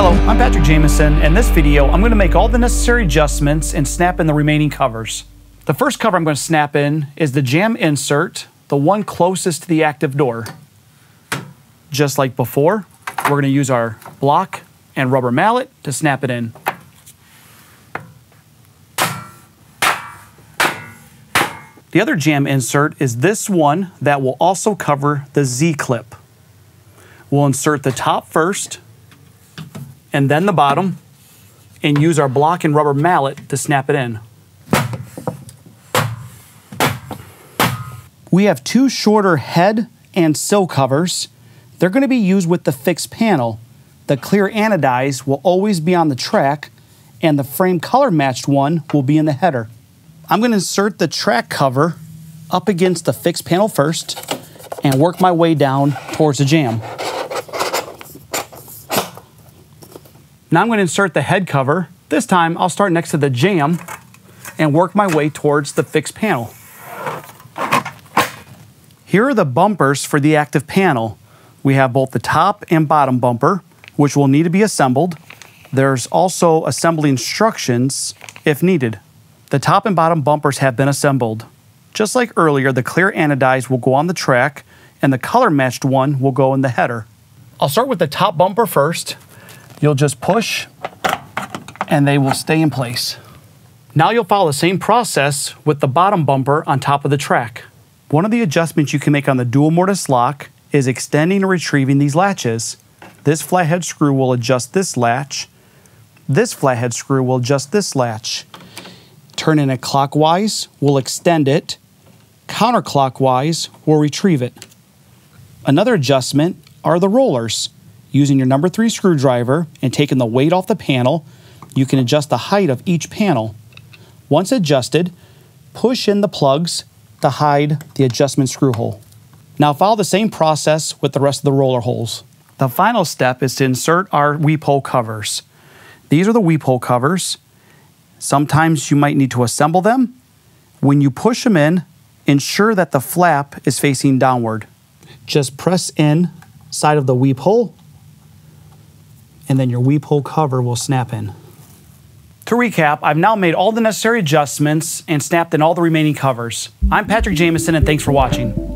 I'm Patrick Jameson. And in this video, I'm going to make all the necessary adjustments and snap in the remaining covers. The first cover I'm going to snap in is the jamb insert, the one closest to the active door. Just like before, we're going to use our block and rubber mallet to snap it in. The other jamb insert is this one that will also cover the Z-clip. We'll insert the top first and then the bottom and use our block and rubber mallet to snap it in. We have two shorter head and sill covers. They're going to be used with the fixed panel. The clear anodize will always be on the track and the frame color matched one will be in the header. I'm going to insert the track cover up against the fixed panel first and work my way down towards the jamb. Now I'm going to insert the head cover. This time I'll start next to the jamb and work my way towards the fixed panel. Here are the bumpers for the active panel. We have both the top and bottom bumper, which will need to be assembled. There's also assembly instructions if needed. The top and bottom bumpers have been assembled. Just like earlier, the clear anodized will go on the track and the color matched one will go in the header. I'll start with the top bumper first. You'll just push and they will stay in place. Now you'll follow the same process with the bottom bumper on top of the track. One of the adjustments you can make on the dual mortise lock is extending or retrieving these latches. This flathead screw will adjust this latch. This flathead screw will adjust this latch. Turning it clockwise will extend it. Counterclockwise will retrieve it. Another adjustment are the rollers. Using your number three screwdriver and taking the weight off the panel, you can adjust the height of each panel. Once adjusted, push in the plugs to hide the adjustment screw hole. Now follow the same process with the rest of the roller holes. The final step is to insert our weep hole covers. These are the weep hole covers. Sometimes you might need to assemble them. When you push them in, ensure that the flap is facing downward. Just press in side of the weep hole and then your weep hole cover will snap in. To recap, I've now made all the necessary adjustments and snapped in all the remaining covers. I'm Patrick Jameson and thanks for watching.